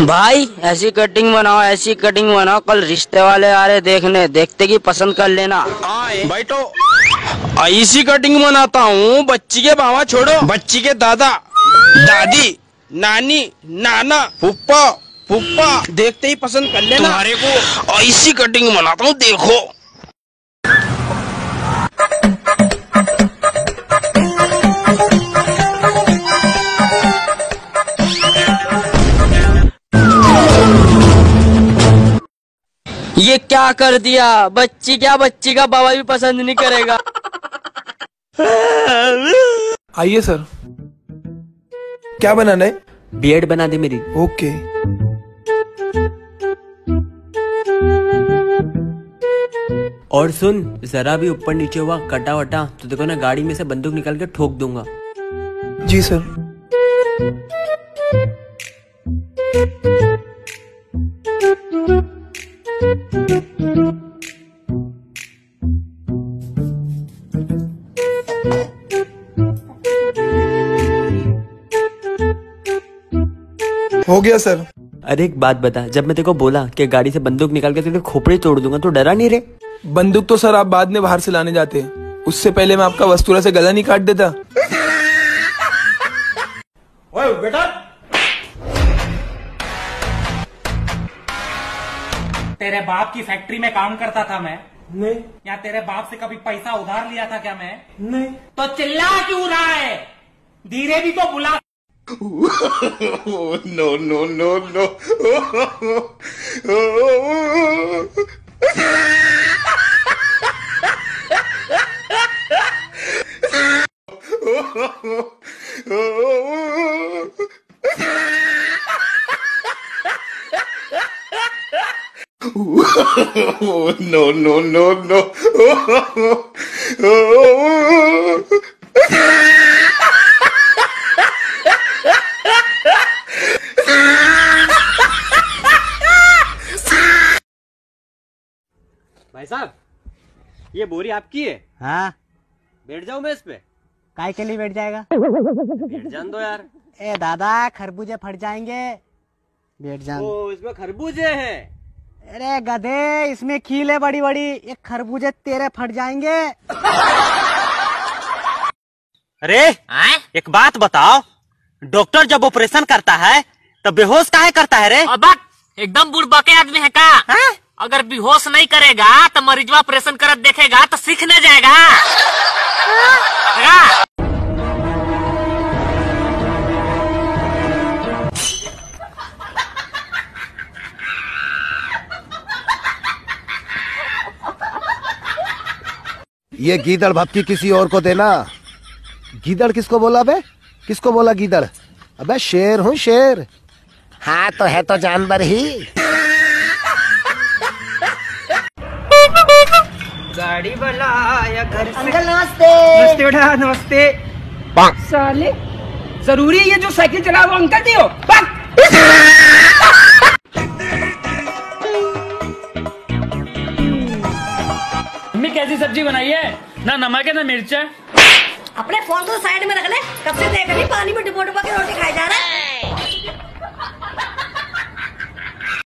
भाई ऐसी कटिंग बनाओ ऐसी कटिंग बनाओ। कल रिश्ते वाले आ रहे देखने देखते की पसंद कर लेना। बैठो। ऐसी कटिंग बनाता हूँ। बच्ची के बाबा छोड़ो। बच्ची के दादा दादी नानी नाना पुप्पा पुप्पा देखते ही पसंद कर लेना। तुम्हारे को ऐसी कटिंग बनाता हूँ देखो। ये क्या कर दिया? बच्ची क्या बच्ची का बाबा भी पसंद नहीं करेगा? आइए सर। क्या बनाना है? बीएड बना दे मेरी। ओके। और सुन जरा भी ऊपर नीचे हुआ कटा वटा तो देखो ना गाड़ी में से बंदूक निकाल के ठोक दूँगा। जी सर। हो गया सर। अरे एक बात बता। जब मैं तेरे को बोला कि गाड़ी से बंदूक निकाल के तेरे खोपड़ी तोड़ दूँगा तो डरा नहीं रे? बंदूक तो सर आप बाद में बाहर से लाने जाते हैं। उससे पहले मैं आपका वस्तुरा से गला नहीं काट देता। तेरे बाप की फैक्ट्री में काम करता था मैं। नहीं। या तेरे बाप से कभी पैसा उधार लिया था क्या मैं? नहीं। तो चिल्ला क्यों रहा है? धीरे भी तो बुला। No no no no no no no no. भाई साहब ये बोरी आपकी है? हाँ। बैठ जाऊँ मैं इस पे। काय के लिए बैठ जाएगा? बैठ जान दो यार। ए दादा खरबूजे फट जाएँगे। बैठ जान। ओ इसमें खरबूजे हैं। अरे गधे इसमें कील है बड़ी बड़ी ये खरबूजे तेरे फट जाएँगे। अरे एक बात बताओ डॉक्टर जब ऑपरेशन करता है तो बेहोश काहे करता है रे? अब एकदम बुड़बके आदमी है का? अगर बेहोश नहीं करेगा तो मरीजवा ऑपरेशन करत देखेगा तो सीखने जाएगा। ये गीदड़ भपकी किसी और को देना। गीदड़ किसको बोला बे? किसको बोला गीदड़? अबे शेर हूँ शेर। हाँ तो है तो जानवर ही। गाड़ी वाला या घर से। अंकल नमस्ते। नमस्ते बेटा नमस्ते। साले ज़रूरी है ये जो साइकिल चला वो अंकल जी हो। कैसी सब्ज़ी बनाई है। ना नमक है, ना मिर्च है। अपने फ़ोन को साइड में रख ले। कब से देख रही पानी में डुबो डुबा के रोटी खाई जा रहा है।